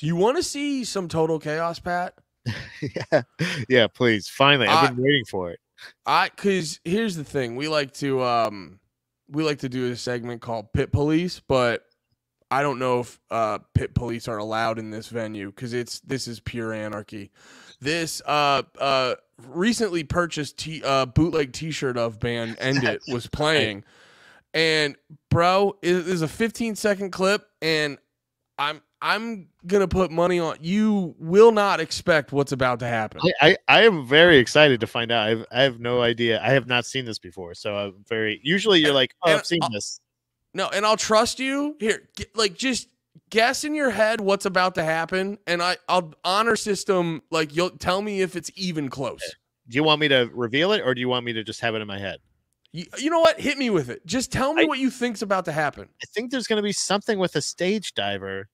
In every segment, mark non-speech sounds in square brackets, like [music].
chaos. You want to see some total chaos, Pat? yeah, [laughs] yeah. Please, finally, I've I- been waiting for it. I because here's the thing. We like to um we like to do a segment called Pit Police, but I don't know if uh pit police are allowed in this venue because it's this is pure anarchy. This uh uh recently purchased t- uh bootleg T-shirt of band [laughs] End It was playing, and bro, it is a 15 second clip, and I'm I'm gonna put money on you. Will not expect what's about to happen. I, I, I am very excited to find out. I've, I have no idea. I have not seen this before, so I'm very. Usually, you're And- like, oh, I've seen I'll- this. No, and I'll trust you. Here, g- like just guess in your head what's about to happen, and I I'll honor system like you'll tell me if it's even close. Do you want me to reveal it, or do you want me to just have it in my head? You, you know what? Hit me with it. Just tell me I- what you think's about to happen. I think there's going to be something with a stage diver,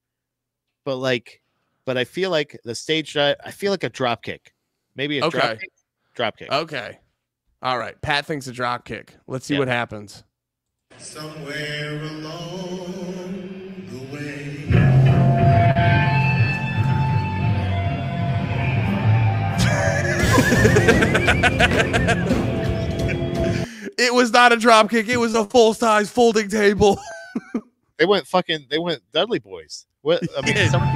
but like, but I feel like the stage dive. I feel like a drop kick, maybe a drop Okay. kick. Drop kick. Okay. All right. Pat thinks a drop kick. Let's see Yeah. what happens. Somewhere along the way. [laughs] It was not a drop kick. It was a full size folding table. [laughs] They went fucking. They went Dudley Boyz. What? I mean, Yeah. somebody-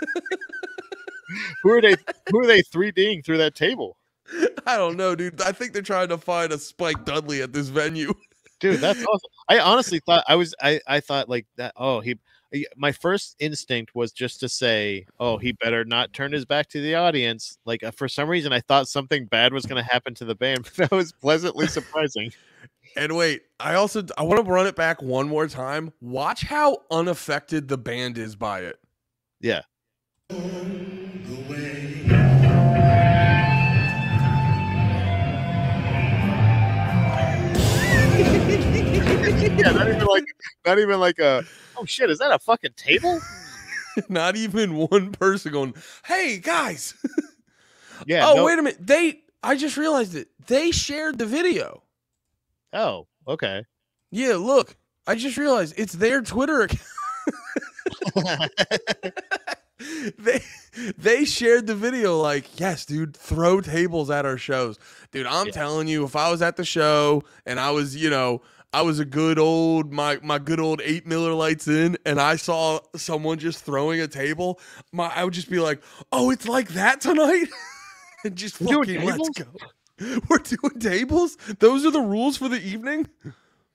[laughs] who are they? Who are they 3Ding through that table? I don't know, dude. I think they're trying to find a Spike Dudley at this venue. dude that's awesome i honestly thought i was i i thought like that oh he- my first instinct was just to say oh he better not turn his back to the audience like uh, for some reason i thought something bad was going to happen to the band [laughs] but that was pleasantly surprising And wait, I also I want to run it back one more time. Watch how unaffected the band is by it. yeah [laughs] yeah not even like not even like a oh shit is that a fucking table [laughs] Not even one person going, "Hey guys." [laughs] yeah oh, wait a minute. They I just realized it. They shared the video. oh okay Yeah, look. I just realized it's their Twitter account. they they shared the video like, yes, dude, throw tables at our shows. Dude, I'm Yeah. telling you, if I was at the show and I was, you know, I was a good old my my good old eight Miller lights in and I saw someone just throwing a table, my I would just be like, Oh, it's like that tonight? [laughs] and just We're doing fucking let's tables? go. [laughs] We're doing tables? Those are the rules for the evening?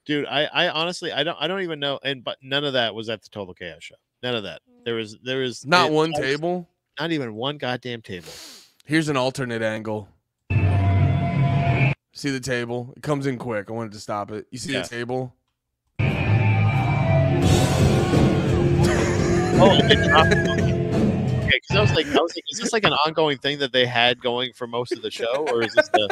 dude i i honestly i don't i don't even know and but none of that was at the total chaos show none of that there was there was Not it- one was- table. not even one goddamn table Here's an alternate angle. See the table? It comes in quick. I wanted to stop it. You see Yeah. the table? [laughs] Oh. Okay, because I was like, I was like, is this like an ongoing thing that they had going for most of the show, or is this the?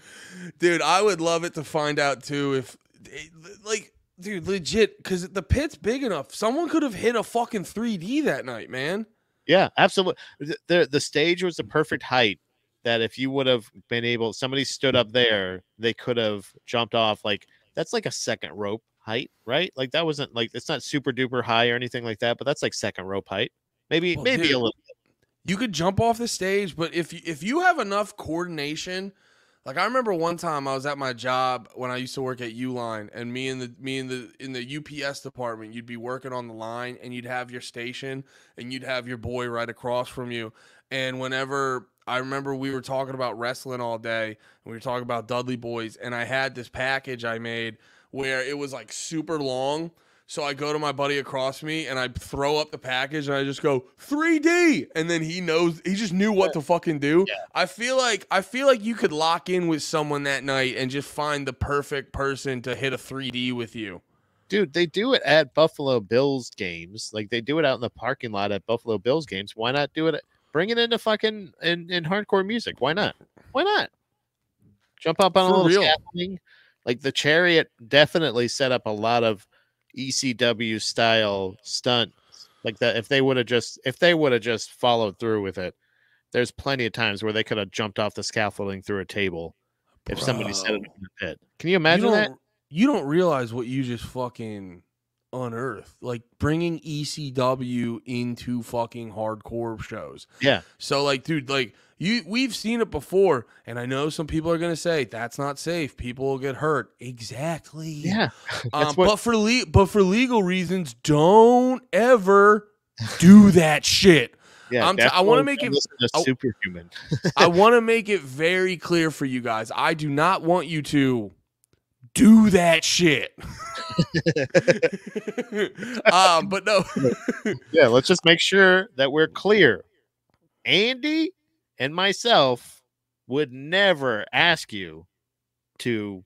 [laughs] Dude, I would love it to find out too if it- like dude, legit cuz the pit's big enough. Someone could have hit a fucking 3D that night, man. Yeah, absolutely. The, the the stage was the perfect height that if you would have been able, somebody stood up there, they could have jumped off. Like that's like a second rope height, right? Like that wasn't like it's not super duper high or anything like that, but that's like second rope height. Maybe Well, maybe dude, a little. You could jump off the stage, but if you, if you have enough coordination, like I remember one time I was at my job when I used to work at Uline, and me and the me in the in the UPS department, you'd be working on the line, and you'd have your station, and you'd have your boy right across from you, and whenever I remember we were talking about wrestling all day, and we were talking about Dudley Boyz, and I had this package I made where it was like super long. So I go to my buddy across me and I throw up the package and I just go 3D and then he knows he just knew what to fucking do. Yeah. I feel like I feel like you could lock in with someone that night and just find the perfect person to hit a 3D with you. Dude, they do it at Buffalo Bills games. Like they do it out in the parking lot at Buffalo Bills games. Why not do it? At, bring it into fucking in, in hardcore music. Why not? Why not? Jump up on a little real. scaffolding. Like the chariot definitely set up a lot of ECW style stunt. Like that, if they would have just if they would have just followed through with it, there's plenty of times where they could have jumped off the scaffolding through a table if somebody set it up in the pit. Can you imagine you that? You don't realize what you just fucking unearthed, like bringing ECW into fucking hardcore shows. Yeah. So like, dude, like you, we've seen it before, and I know some people are gonna say that's not safe. People will get hurt. Exactly. Yeah. [laughs] Um, what- but for le- but for legal reasons, don't ever do [laughs] that shit. Yeah. I'm t- I wanna make it- superhuman. [laughs] I want to make it very clear for you guys. I do not want you to do that shit. [laughs] um, but no, [laughs] yeah, let's just make sure that we're clear. Andy and myself would never ask you to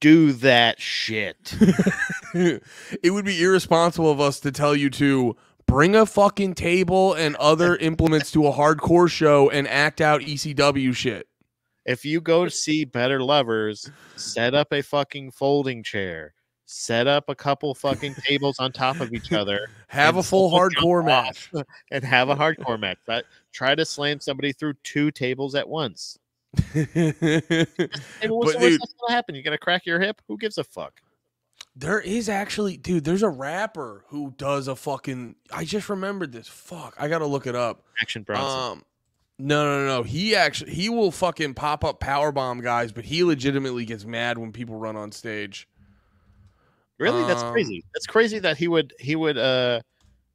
do that shit. [laughs] it would be irresponsible of us to tell you to bring a fucking table and other implements to a hardcore show and act out ECW shit. If you go to see Better Lovers, set up a fucking folding chair, set up a couple fucking tables on top of each other, [laughs] Have a full hardcore match. [laughs] and have a hardcore match. But try to slam somebody through two tables at once. [laughs] And what's But, dude- that's gonna happen? You're gonna crack your hip? Who gives a fuck? There is actually, dude, there's a rapper who does a fucking. I just remembered this. Fuck, I gotta look it up. Action Bronson. Um, no, no, no, no. He actually he will fucking pop up power bomb guys, but he legitimately gets mad when people run on stage. Really? That's Um, crazy. That's crazy that he would he would uh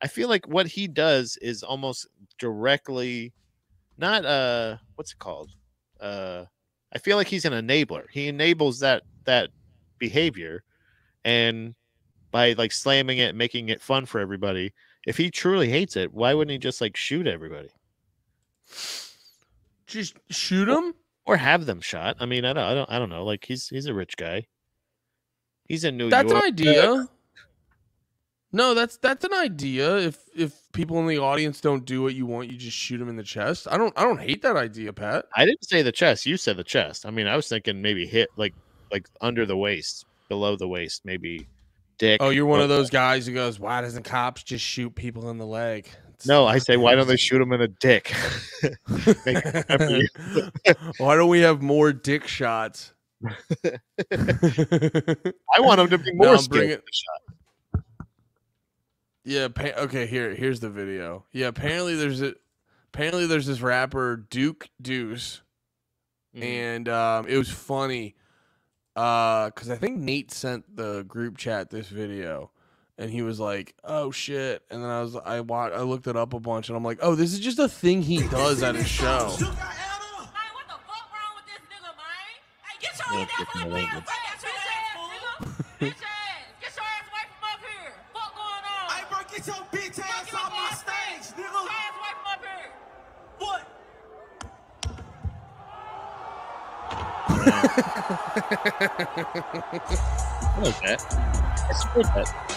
I feel like what he does is almost directly not uh what's it called? Uh I feel like he's an enabler. He enables that that behavior and by like slamming it, making it fun for everybody. If he truly hates it, why wouldn't he just like shoot everybody Just shoot him. or have them shot? I mean, I don't, I don't, I don't know. Like he's he's a rich guy. He's in New That's York. an idea. No, that's that's an idea. If if people in the audience don't do what you want, you just shoot them in the chest. I don't I don't hate that idea, Pat. I didn't say the chest. You said the chest. I mean, I was thinking maybe hit like like under the waist, below the waist, maybe dick. Oh, you're one of those guys who goes, "Why doesn't cops just shoot people in the leg?" It's No, I say, why don't they shoot him in the dick? [laughs] Make it happy. [laughs] Why don't we have more dick shots? I want him to be [laughs] more I'm scared. bringing- of the shot. Yeah. Pa- okay. Here. Here's the video. Yeah. Apparently, there's a. Apparently, there's this rapper Duke Deuce, Mhm. and um, it was funny, uh, because I think Nate sent the group chat this video, and he was like, "Oh shit," and then I was I watched I looked it up a bunch, and I'm like, "Oh, this is just a thing he [laughs] does at his show." Man, what the fuck wrong with this nigga, man? Hey, get your Yeah, ass down freaking from the language. Bitch ass, nigga. Bitch ass. Get your ass away from up here. Fuck going on? Hey, bro, get your bitch Fuck, ass get your off my ass stage, Get your nigga. ass away from up here. What? [laughs] That. I support that.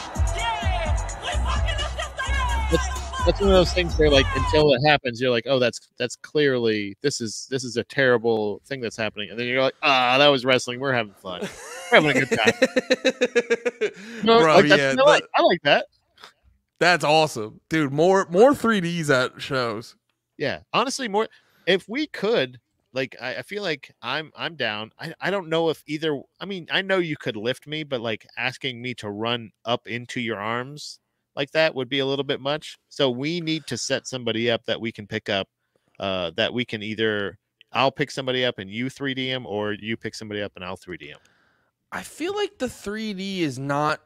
Thing. That's one of those things where, like, until it happens, you're like, "Oh, that's that's clearly this is this is a terrible thing that's happening," and then you're like, "Ah, that was wrestling. We're having fun. We're having a good time." [laughs] No, Bro, like, that's yeah, I, like. I like that. that's awesome, dude. More more 3ds at shows. Yeah, honestly, more if we could, like, I, I feel like I'm I'm down. I, I don't know if either. I mean, I know you could lift me, but like asking me to run up into your arms like that would be a little bit much. So we need to set somebody up that we can pick up. Uh, that we can either I'll pick somebody up and you 3D him, or you pick somebody up and I'll 3D him. I feel like the 3D is not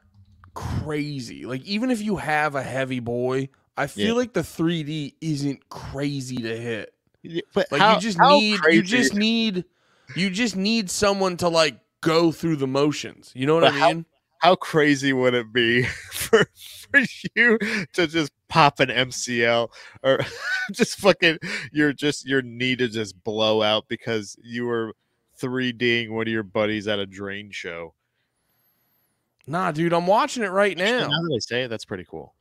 crazy. Like even if you have a heavy boy, I feel Yeah. like the 3D isn't crazy to hit. But Like how- you just how need you just need you just need someone to like go through the motions. You know what But I how- mean? how crazy would it be [laughs] for [laughs] for you to just pop an MCL or [laughs] just fucking your just your knee to just blow out because you were 3Ding one of your buddies at a drain show. Nah, dude, I'm watching it right now. Now that I say it, that's pretty cool.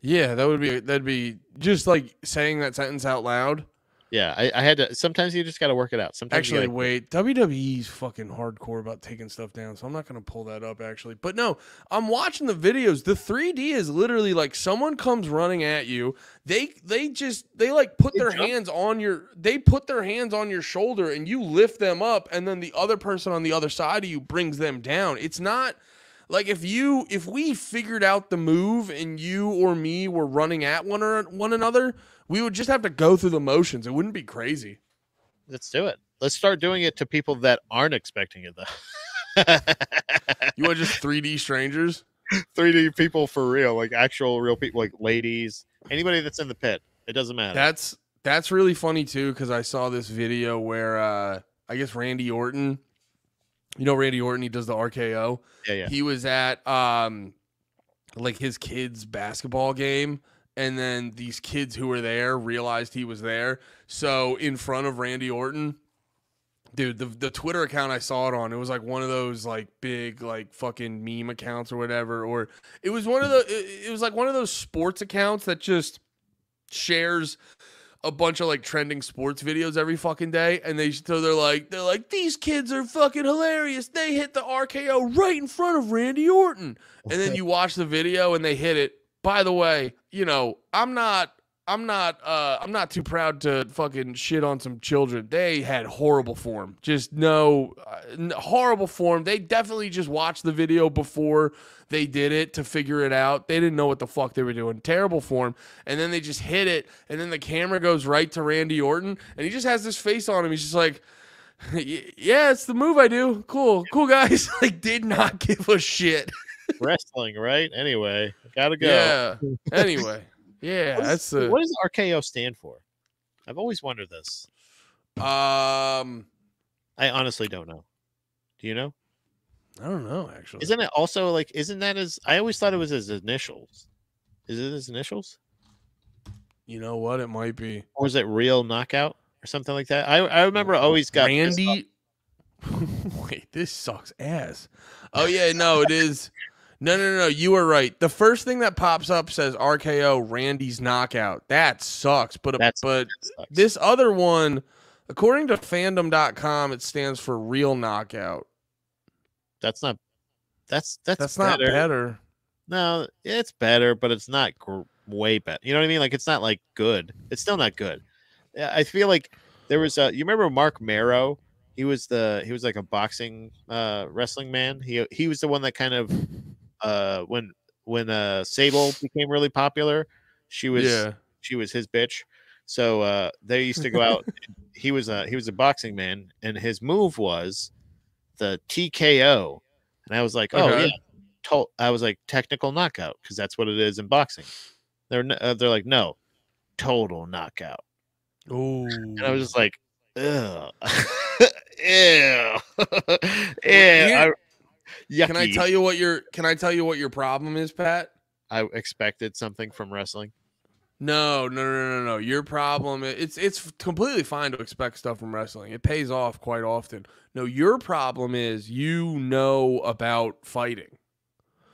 Yeah, that would be that'd be just like saying that sentence out loud. Yeah, I, I had to. Sometimes you just got to work it out. Sometimes you Actually, gotta- wait. WWE's fucking hardcore about taking stuff down, so I'm not gonna pull that up. Actually, but no, I'm watching the videos. The 3D is literally like someone comes running at you. They they just they like put They their jump. hands on your. They put their hands on your shoulder, and you lift them up, and then the other person on the other side of you brings them down. It's not like if you if we figured out the move and you or me were running at one or one another, we would just have to go through the motions. It wouldn't be crazy. Let's do it. Let's start doing it to people that aren't expecting it though. You want [laughs] just 3D strangers? 3D people for real, like actual real people, like ladies, anybody that's in the pit. It doesn't matter. That's that's really funny too because I saw this video where uh I guess Randy Orton, you know Randy Orton, he does the RKO. yeah, yeah. He was at um like his kids' basketball game, and then these kids who were there realized he was there. So in front of Randy Orton, dude, the the Twitter account I saw it on, it was like one of those like big like fucking meme accounts or whatever, or it was one of the it, it was like one of those sports accounts that just shares a bunch of like trending sports videos every fucking day and they so they're like they're like these kids are fucking hilarious. They hit the RKO right in front of Randy Orton. And then [laughs] you watch the video and they hit it. By the way you know I'm not I'm not uh I'm not too proud to fucking shit on some children. They had horrible form. Just no uh, n- horrible form. They definitely just watched the video before they did it to figure it out. They didn't know what the fuck they were doing. Terrible form. And then they just hit it and then the camera goes right to Randy Orton and he just has this face on him. He's just like [laughs] yeah it's the move I do. Cool cool guys. [laughs] Like did not [laughs] give a shit. Wrestling, right? Anyway, gotta go. yeah. Anyway yeah What is- that's a what does RKO stand for? I've always wondered this. um I honestly don't know. Do you know? I don't know actually Isn't it also like? Isn't that his? I always thought it was his initials. Is it his initials, you know what it might be or is it real knockout or something like that? I I remember I always got Randy [laughs] wait this sucks ass oh yeah no it is no no no no you were right the first thing that pops up says RKO Randy's knockout that sucks but That's- but sucks. this other one according to fandom.com it stands for real knockout That's not. That's that's that's, not better. better No, it's better, but it's not gr- way better. You know what I mean? Like it's not like good. It's still not good. I feel like there was a. You remember Marc Mero? He was the he was like a boxing uh wrestling man. He he was the one that kind of uh when when uh Sable became really popular, she was yeah she was his bitch. So uh they used to go out. [laughs] he was a he was a boxing man, and his move was the TKO. And I was like, oh Okay. yeah, to- I was like technical knockout because that's what it is in boxing. They're uh, they're like no, total knockout. Ooh. And I was just like, ugh, [laughs] ew, [laughs] ew. here- I, can I tell you what your can I tell you what your problem is Pat I expected something from wrestling. No, no, no, no, no. Your problem it's it's completely fine to expect stuff from wrestling. It pays off quite often. No, your problem is you know about fighting.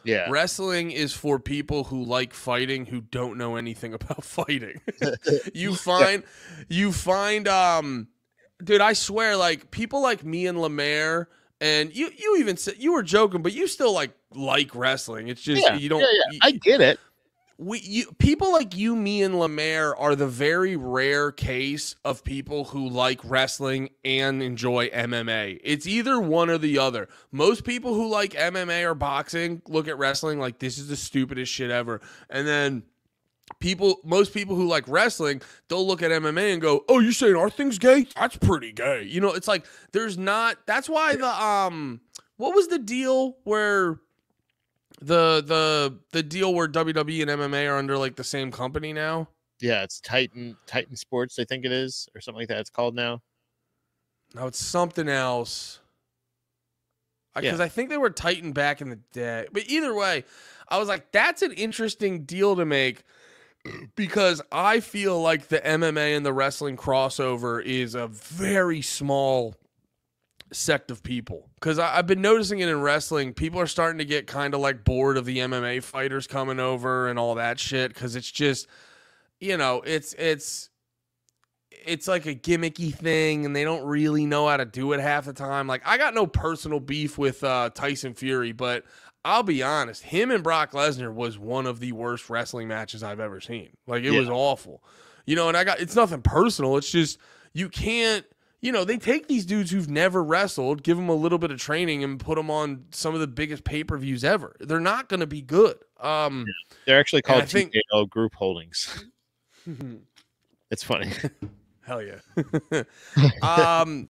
Yeah, Wrestling is for people who like fighting who don't know anything [laughs] about fighting. [laughs] you find you find um dude, I swear like people like me and Lemaire and you you even said you were joking, but you still like like wrestling. It's just Yeah, you don't yeah, yeah. you- I get it. we you people like you, me, and Lemaire are the very rare case of people who like wrestling and enjoy MMA. It's either one or the other. Most people who like MMA or boxing look at wrestling like this is the stupidest shit ever, and then people most people who like wrestling they'll look at MMA and go, "Oh, you're saying our thing's gay? That's pretty gay." You know, it's like there's not. That's why the um, what was the deal where the the the deal where WWE and MMA are under like the same company now? Yeah, it's Titan Titan Sports, I think it is, or something like that. It's called now. No, it's something else. Because Yeah. I think they were Titan back in the day. But either way, I was like, that's an interesting deal to make because I feel like the MMA and the wrestling crossover is a very small sect of people. Because I've been noticing it in wrestling. People are starting to get kind of like bored of the MMA fighters coming over and all that shit. Because it's just, you know, it's, it's, it's like a gimmicky thing and they don't really know how to do it half the time. Like I got no personal beef with uh, Tyson Fury, but I'll be honest, him and Brock Lesnar was one of the worst wrestling matches I've ever seen. Like it was awful. You know, and I got it's nothing personal. It's just you can't you know, they take these dudes who've never wrestled, give them a little bit of training, and put them on some of the biggest pay per views ever. They're not going to be good. Um, They're actually called think- Group Holdings. [laughs] It's funny. [laughs] hell yeah. [laughs] um,